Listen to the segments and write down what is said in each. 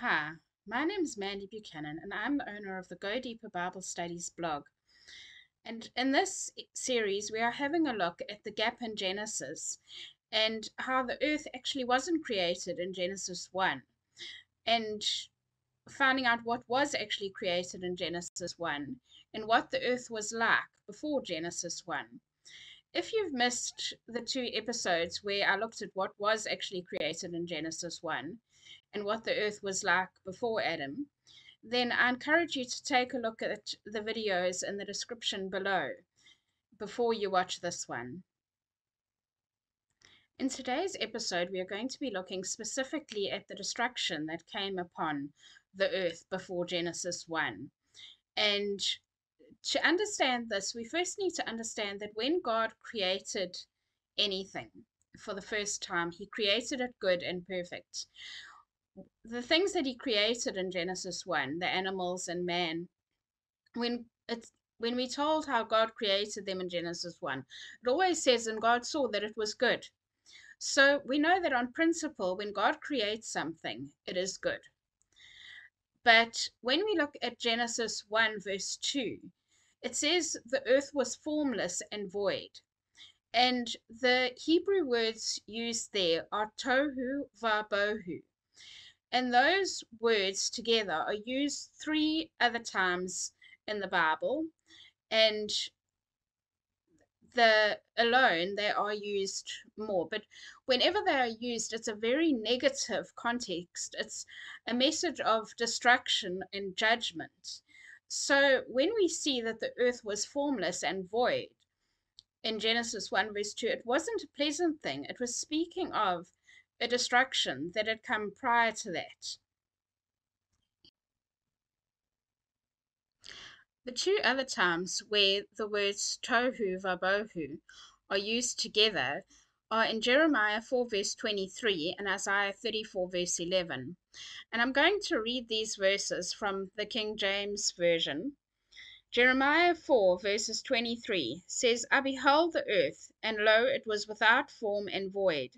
Hi, my name is Mandy Buchanan, and I'm the owner of the Go Deeper Bible Studies blog. And in this series, we are having a look at the gap in Genesis and how the earth actually wasn't created in Genesis 1, and finding out what was actually created in Genesis 1 and what the earth was like before Genesis 1. If you've missed the two episodes where I looked at what was actually created in Genesis 1, and what the earth was like before Adam, then I encourage you to take a look at the videos in the description below before you watch this one. In today's episode, we are going to be looking specifically at the destruction that came upon the earth before Genesis 1. And to understand this, we first need to understand that when God created anything for the first time, he created it good and perfect the things that he created in Genesis 1, the animals and man, when it's when we told how God created them in Genesis 1, it always says, and God saw that it was good. So we know that on principle, when God creates something, it is good. But when we look at Genesis 1, verse 2, it says the earth was formless and void. And the Hebrew words used there are tohu vabohu. And those words together are used three other times in the Bible. And the alone they are used more but whenever they are used it's a very negative context it's a message of destruction and judgment so when we see that the earth was formless and void in genesis 1 verse 2 it wasn't a pleasant thing it was speaking of a destruction that had come prior to that. The two other times where the words tohu vabohu are used together are in Jeremiah 4 verse 23 and Isaiah 34 verse 11. And I'm going to read these verses from the King James Version. Jeremiah 4 verses 23 says, I beheld the earth, and lo, it was without form and void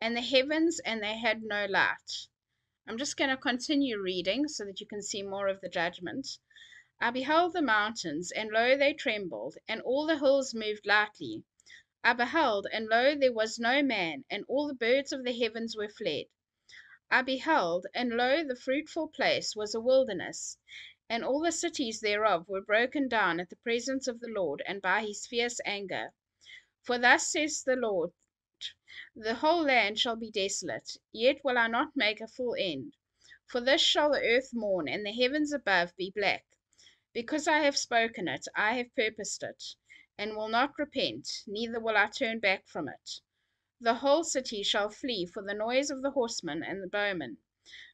and the heavens, and they had no light. I'm just going to continue reading so that you can see more of the judgment. I beheld the mountains, and lo, they trembled, and all the hills moved lightly. I beheld, and lo, there was no man, and all the birds of the heavens were fled. I beheld, and lo, the fruitful place was a wilderness, and all the cities thereof were broken down at the presence of the Lord, and by his fierce anger. For thus says the Lord the whole land shall be desolate, yet will I not make a full end. For this shall the earth mourn, and the heavens above be black. Because I have spoken it, I have purposed it, and will not repent, neither will I turn back from it. The whole city shall flee for the noise of the horsemen and the bowmen.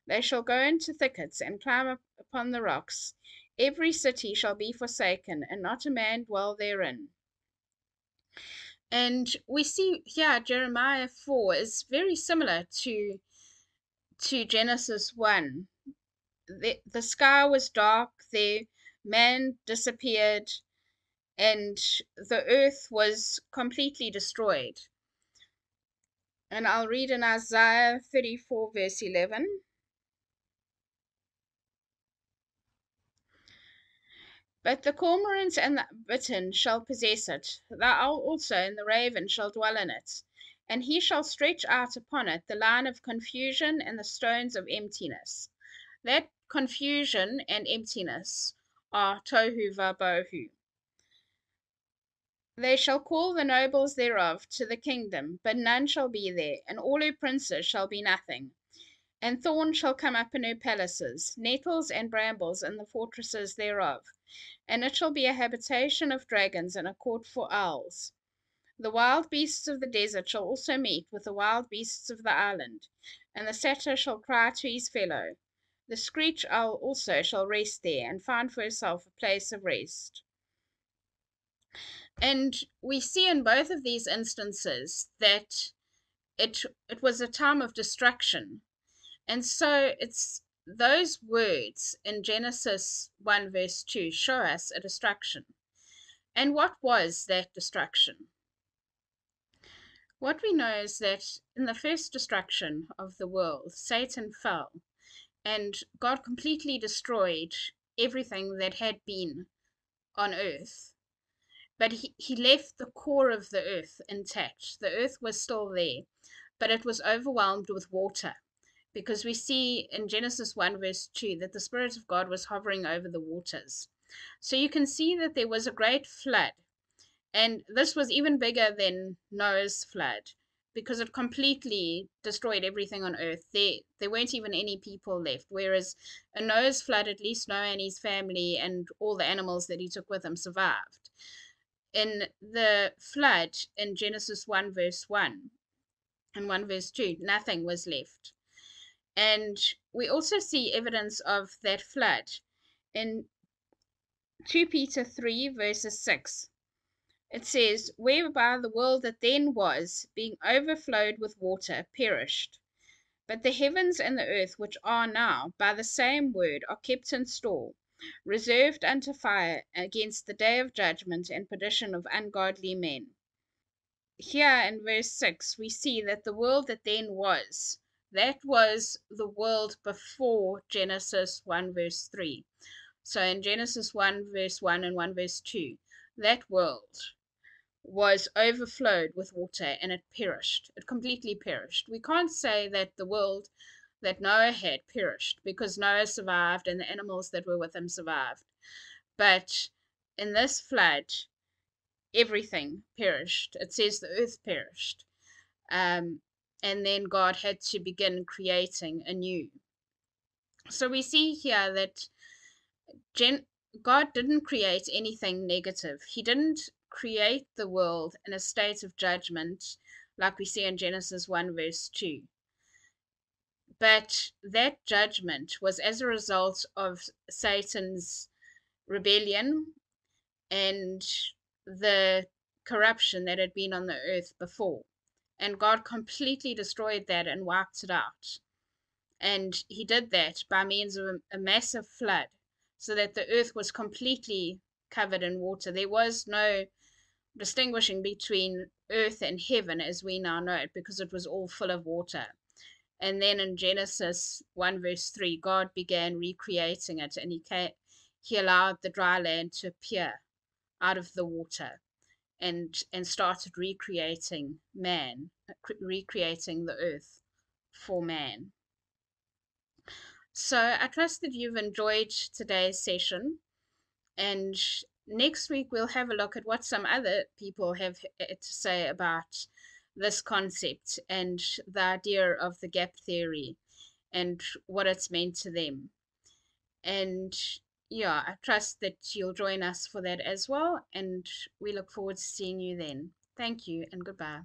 They shall go into thickets and climb up upon the rocks. Every city shall be forsaken, and not a man dwell therein. And we see here Jeremiah 4 is very similar to to Genesis 1. The, the sky was dark, the man disappeared, and the earth was completely destroyed. And I'll read in Isaiah 34, verse 11. But the cormorant and the bittern shall possess it, the owl also and the raven shall dwell in it. And he shall stretch out upon it the line of confusion and the stones of emptiness. That confusion and emptiness are tohu vabohu. They shall call the nobles thereof to the kingdom, but none shall be there, and all her princes shall be nothing. And thorns shall come up in her palaces, nettles and brambles in the fortresses thereof and it shall be a habitation of dragons and a court for owls. The wild beasts of the desert shall also meet with the wild beasts of the island, and the satyr shall cry to his fellow. The screech owl also shall rest there, and find for herself a place of rest. And we see in both of these instances that it it was a time of destruction. And so it's those words in Genesis 1 verse 2 show us a destruction. And what was that destruction? What we know is that in the first destruction of the world, Satan fell, and God completely destroyed everything that had been on earth. But he, he left the core of the earth intact. The earth was still there, but it was overwhelmed with water. Because we see in Genesis 1, verse 2, that the Spirit of God was hovering over the waters. So you can see that there was a great flood. And this was even bigger than Noah's flood because it completely destroyed everything on earth. There, there weren't even any people left. Whereas a Noah's flood, at least Noah and his family and all the animals that he took with him survived. In the flood in Genesis 1, verse 1 and 1, verse 2, nothing was left. And we also see evidence of that flood in 2 Peter 3, verses 6 it says, Whereby the world that then was, being overflowed with water, perished. But the heavens and the earth, which are now, by the same word, are kept in store, reserved unto fire against the day of judgment and perdition of ungodly men. Here in verse 6, we see that the world that then was, that was the world before Genesis 1, verse 3. So in Genesis 1, verse 1 and 1, verse 2, that world was overflowed with water and it perished. It completely perished. We can't say that the world that Noah had perished because Noah survived and the animals that were with him survived. But in this flood, everything perished. It says the earth perished. Um, and then God had to begin creating anew. So we see here that Gen- God didn't create anything negative. He didn't create the world in a state of judgment, like we see in Genesis 1, verse 2. But that judgment was as a result of Satan's rebellion and the corruption that had been on the earth before. And God completely destroyed that and wiped it out. And he did that by means of a, massive flood, so that the earth was completely covered in water. There was no distinguishing between earth and heaven as we now know it because it was all full of water. And then in Genesis 1 verse 3, God began recreating it and he, came, he allowed the dry land to appear out of the water and, and started recreating man, recreating the earth for man. So I trust that you've enjoyed today's session and next week we'll have a look at what some other people have eh, to say about this concept and the idea of the gap theory and what it's meant to them. And yeah, I trust that you'll join us for that as well, and we look forward to seeing you then. Thank you and goodbye.